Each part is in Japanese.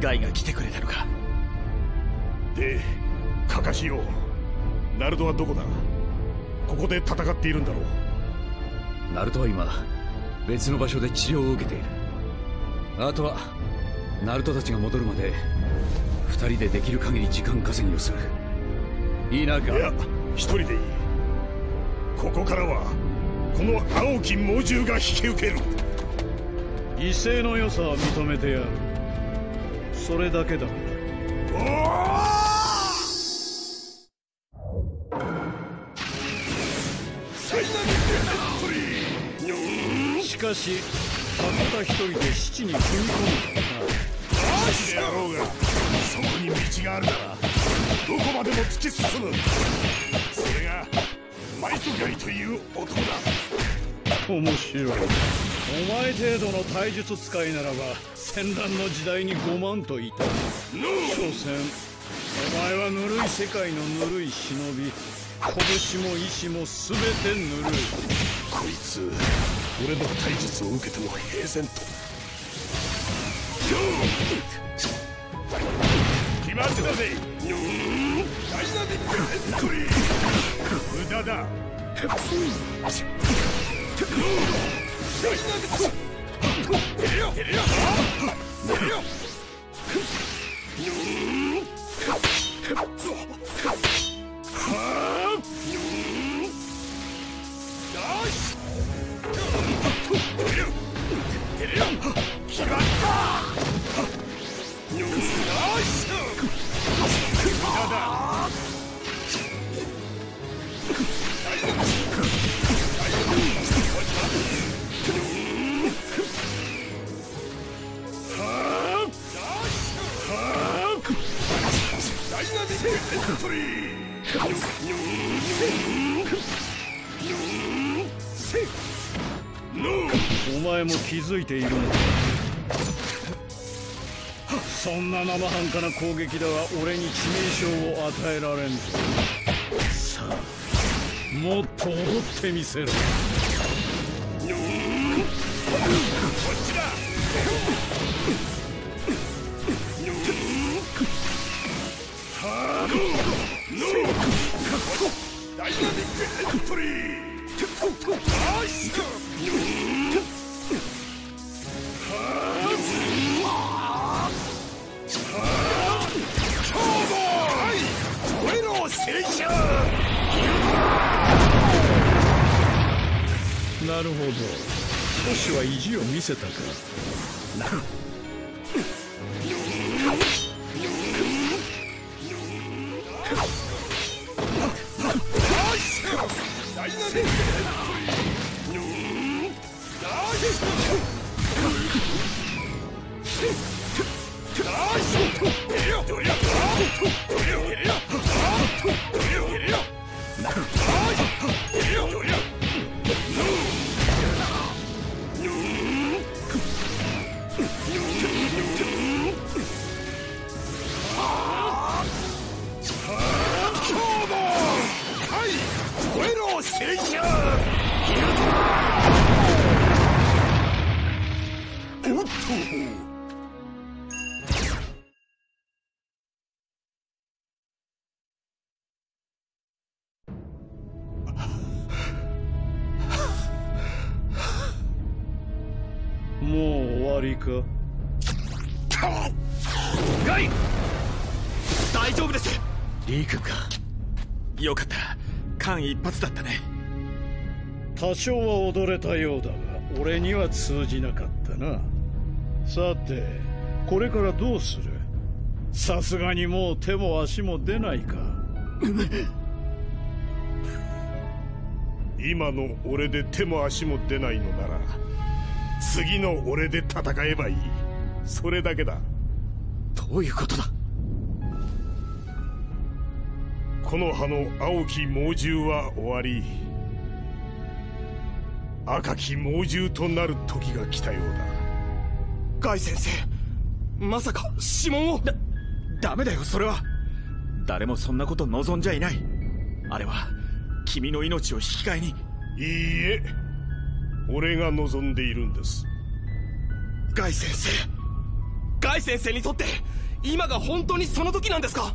ガイが来てくれたのか。でカカシよ。ナルトはどこだ？ここで戦っているんだろう。ナルトは今別の場所で治療を受けている。あとはナルトたちが戻るまで二人でできる限り時間稼ぎをする。いいなガいや一人でいい。ここからはこの青き猛獣が引き受ける。威勢の良さは認めてやるそれだけだ。しかしたった一人で七に踏み込むマジでやろうがそこに道があるならどこまでも突き進む。それがマイトガイという男だ。面白いお前程度の体術使いならば戦乱の時代に5万といた所詮お前はぬるい世界のぬるい忍び拳も石も全てぬるい。こいつ俺の体術を受けても平然と。決まったぜダイナミックヘッドリー無駄だダお前も気づいているのか。そんな生半可な攻撃では俺に致命傷を与えられんぞさあもっと踊ってみせろ。ダイナミックエントリーなるほど。少しは意地を見せたか。ダイナミックエントリーナイおっともう終わりか？ガイ！大丈夫です！リー君か？よかった。間一髪だったね。多少は踊れたようだが俺には通じなかったな。さてこれからどうする？さすがにもう手も足も出ないか。今の俺で手も足も出ないのなら次の俺で戦えばいい。それだけだ。どういうことだ？この葉の青き猛獣は終わり。赤き猛獣となる時が来たようだ。ガイ先生まさか指紋を？だダメだよそれは。誰もそんなこと望んじゃいない。あれは君の命を引き換えに。いいえ俺が望んでいるんです。ガイ先生。ガイ先生にとって今が本当にその時なんですか？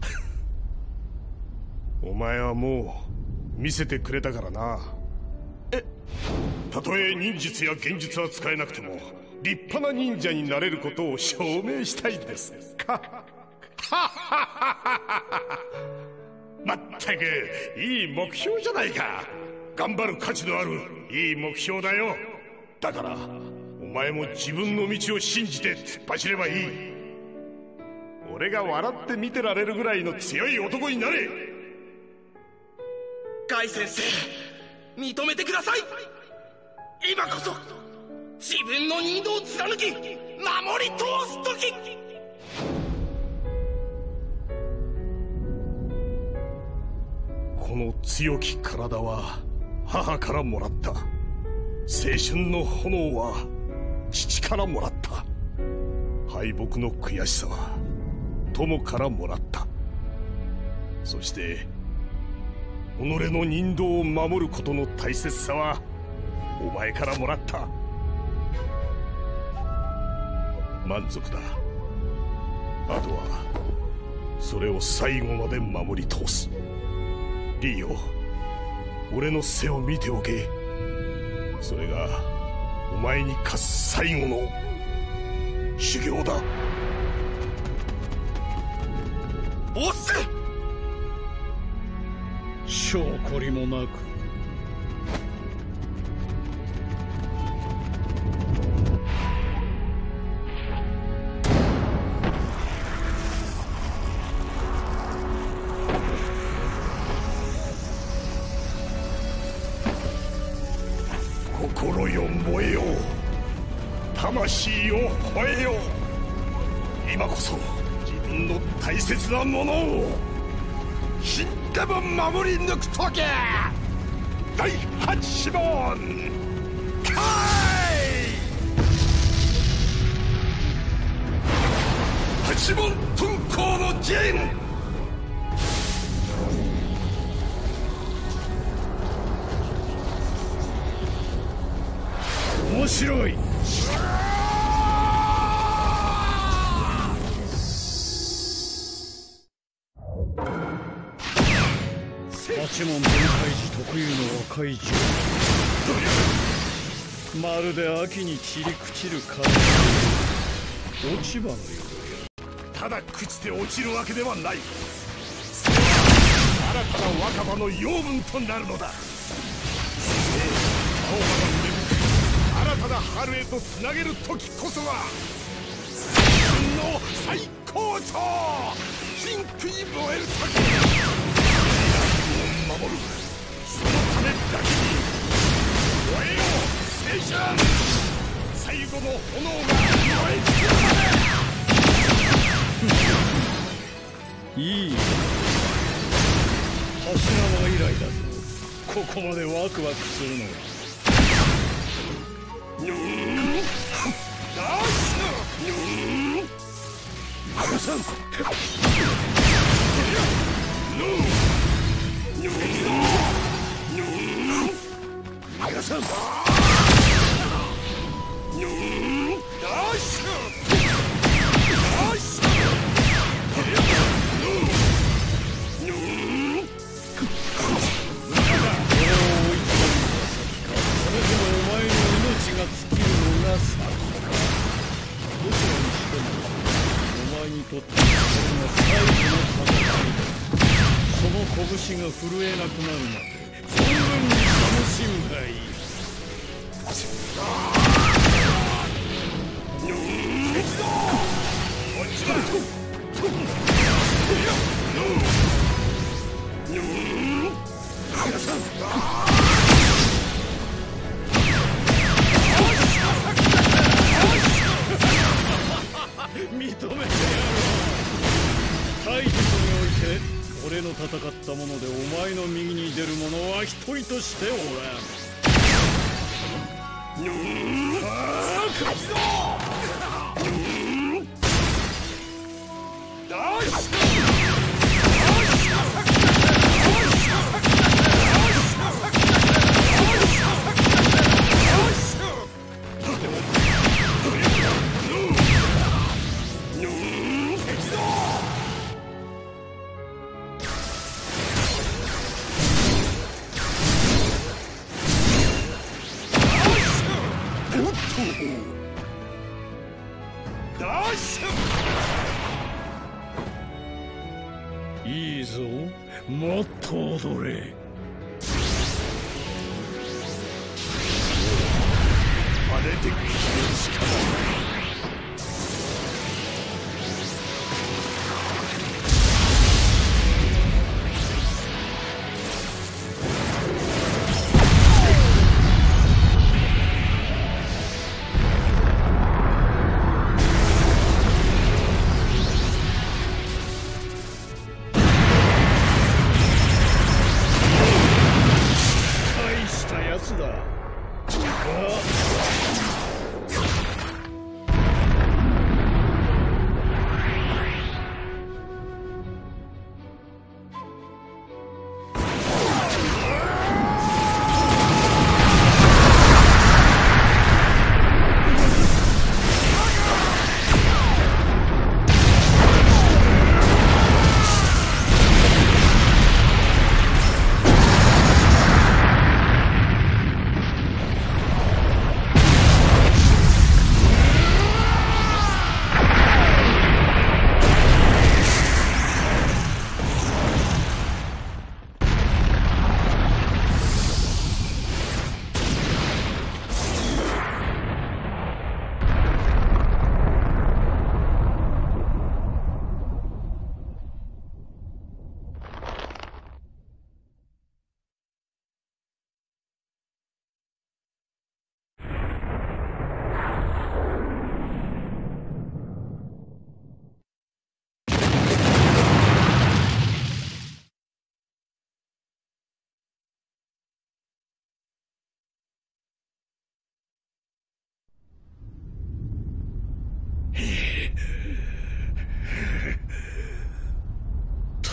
お前はもう見せてくれたからな。え？たとえ忍術や幻術は使えなくても立派な忍者になれることを証明したいんです。か まったくいい目標じゃないか頑張る価値のあるいい目標だよ。だからお前も自分の道を信じて突っ走ればいい。俺が笑って見てられるぐらいの強い男になれ。ガイ先生認めてください。今こそ自分の任道を貫き守り通す時。この強き体は母からもらった。青春の炎は父からもらった。敗北の悔しさは友からもらった。そして己の人道を守ることの大切さはお前からもらった。満足だ。あとはそれを最後まで守り通す。リーよ。俺の背を見ておけ。それがお前に課す最後の修行だ。おっす証拠りもなく魂を吠えよ今こそ自分の大切なものを死んでも守り抜く時第八問開八問遁甲の陣面白い。八問分解時特有の赤い銃まるで秋に散り朽ちる風落ち葉のようただ朽ちて落ちるわけではないそれは新たな若葉の養分となるのだそして青葉が芽吹く新たな春へとつなげる時こそが自分の最高潮ピンクに燃える時守る。そのためだけに燃えよ青春最後の炎が。燃え尽きるまでいい。柱は以来だぞ。ここまでワクワクするのが震えなくなるまで存分に楽しむがい。い認一人としておらん。ダッシュダッシュいいぞ。もっと踊れ。あれで決めるしかない。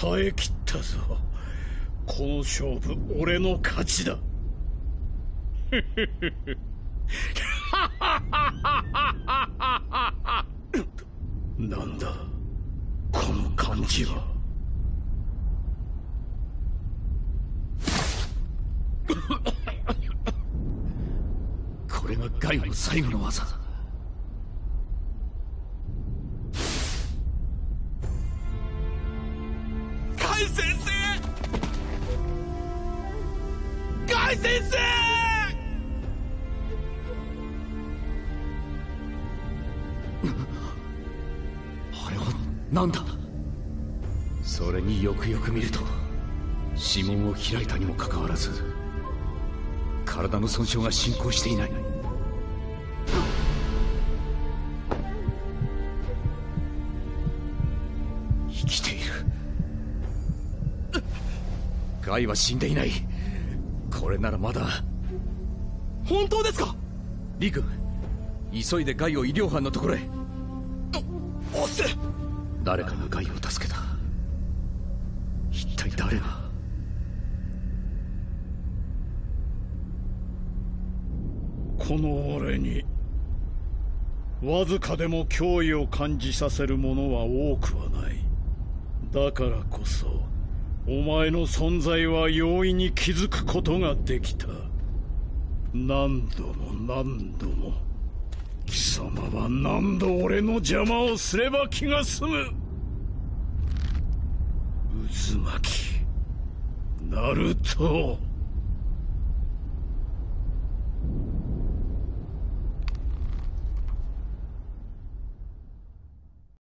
耐え切ったぞ。この勝負俺の勝ちだ。なんだこの感じは。これがガイの最後の技。れは何だ？それによくよく見ると指紋を開いたにもかかわらず体の損傷が進行していない。生きている。ガイは死んでいない。これならまだ。本当ですか？リ君急いでガイを医療班のところへ。おっせ！誰かがガイを助けた。一体誰が？この俺にわずかでも脅威を感じさせるものは多くはない。だからこそお前の存在は容易に気づくことができた。何度も何度も。貴様は何度俺の邪魔をすれば気が済む。渦巻きナルト。